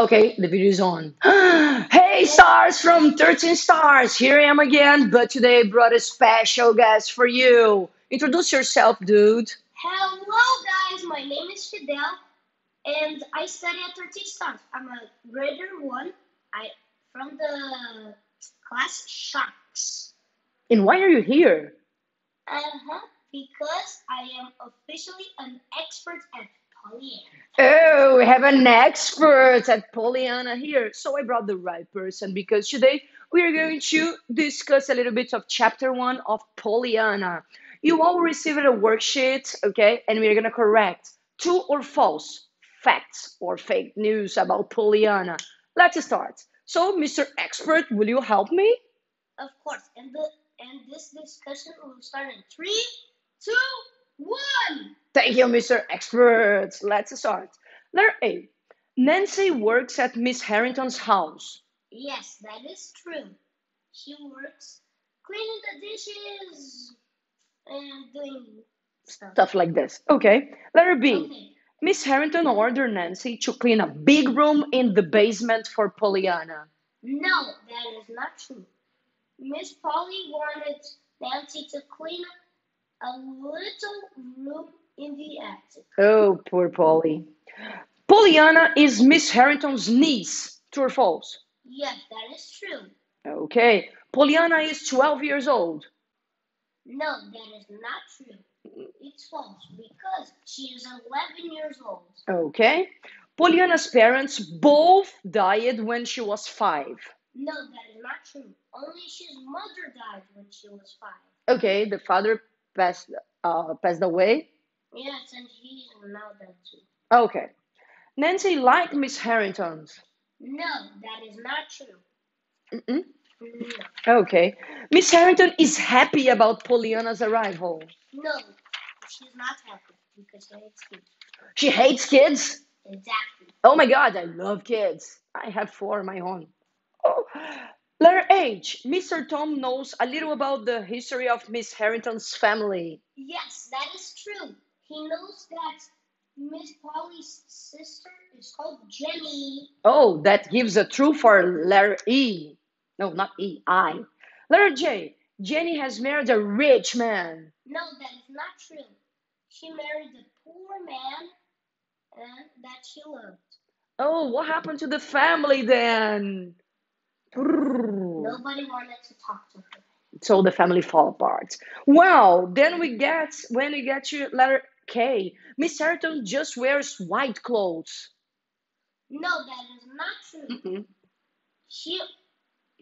Okay, the video is on. hey, stars from 13 Stars! Here I am again, but today I brought a special guest for you. Introduce yourself, dude. Hello guys, my name is Fidel and I study at 13 Stars. I'm a grader one. I from the class Sharks. And why are you here? Uh-huh. Because I am officially an expert at. Oh, we have an expert at Pollyanna here. So I brought the right person because today we are going to discuss a little bit of chapter one of Pollyanna. You all received a worksheet, okay? And we're gonna correct true or false facts or fake news about Pollyanna. Let's start. So, Mr. Expert, will you help me? Of course. And the and this discussion will start in three, two, one. Thank you, Mr. Expert. Let's start. Letter A. Nancy works at Miss Harrington's house. Yes, that is true. She works cleaning the dishes and doing stuff. Stuff like this. Okay. Letter B. Okay. Miss Harrington ordered Nancy to clean a big room in the basement for Pollyanna. No, that is not true. Miss Polly wanted Nancy to clean a little room in the attic. Oh, poor Polly. Pollyanna is Miss Harrington's niece. True or false? Yes, that is true. Okay. Pollyanna is 12 years old. No, that is not true. It's false because she is 11 years old. Okay. Pollyanna's parents both died when she was five. No, that is not true. Only his mother died when she was five. Okay, the father passed uh, passed away. Yes, and he is now dead too. Okay. Nancy liked Miss Harrington's. No, that is not true. Mm-mm. No. Okay. Miss Harrington is happy about Pollyanna's arrival. No, she's not happy because she hates kids. She hates kids. Exactly. Oh my God, I love kids. I have four of my own. Oh. Letter H. Mr. Tom knows a little about the history of Miss Harrington's family. Yes, that is true. He knows that Miss Polly's sister is called Jenny. Oh, that gives a true for letter E. No, not E, I. Letter J. Jenny has married a rich man. No, that is not true. She married a poor man and that she loved. Oh, what happened to the family then? Nobody wanted to talk to her. So the family fall apart. Well, then we get when we get to letter K. Miss Harrington just wears white clothes. No, that is not true. Mm-mm. She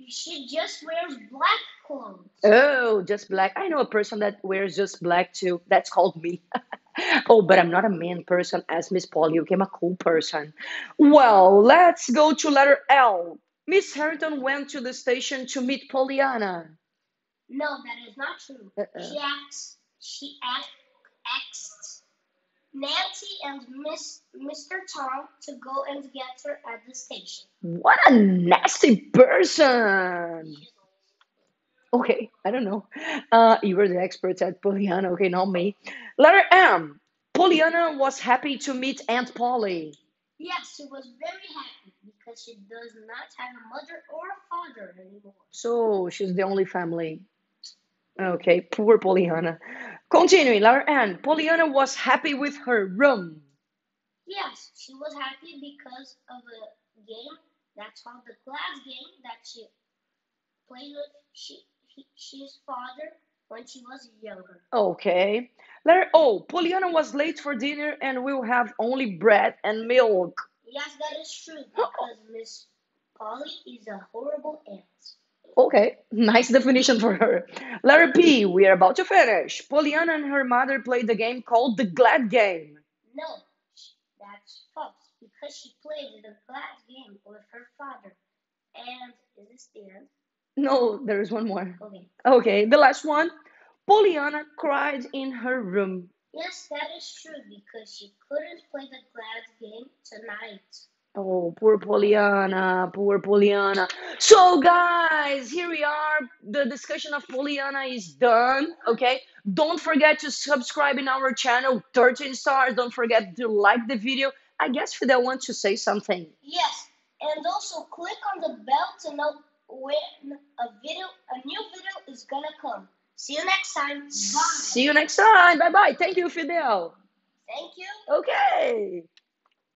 she just wears black clothes. Oh, just black. I know a person that wears just black too. That's called me. oh, but I'm not a man person as Miss Polly. Okay, I'm a cool person. Well, let's go to letter L. Miss Harrington went to the station to meet Pollyanna. No, that is not true. Uh-uh. She asks she asked, asked Nancy and Miss Mr. Tom to go and get her at the station. What a nasty person. Okay, I don't know. Uh, you were the expert at Pollyanna. Okay, not me. Letter M. Pollyanna was happy to meet Aunt Polly. Yes, she was very happy because she does not have a mother or a father anymore. So she's the only family. Okay, poor Pollyanna. Continuing, letter N. Pollyanna was happy with her room. Yes, she was happy because of a game that's called the Glad game that she played with she, he, his father when she was younger. Okay. Letter O. Oh, Pollyanna was late for dinner and will have only bread and milk. Yes, that is true because Miss Polly is a horrible aunt. Okay, nice definition for her. Letter P. We are about to finish. Pollyanna and her mother played the game called the Glad Game. No, that's false because she played the Glad game with her father. And is this the end? No, there is one more. Okay. Okay, the last one. Pollyanna cried in her room. Yes, that is true because she couldn't play the Glad game tonight. Oh, poor Pollyanna, poor Pollyanna. So, guys, here we are. The discussion of Pollyanna is done. Okay, don't forget to subscribe in our channel, 13 stars. Don't forget to like the video. I guess Fidel wants to say something. Yes, and also click on the bell to know when a video, a new video is gonna come. See you next time. Bye. See you next time. Bye bye. Thank you, Fidel. Thank you. Okay.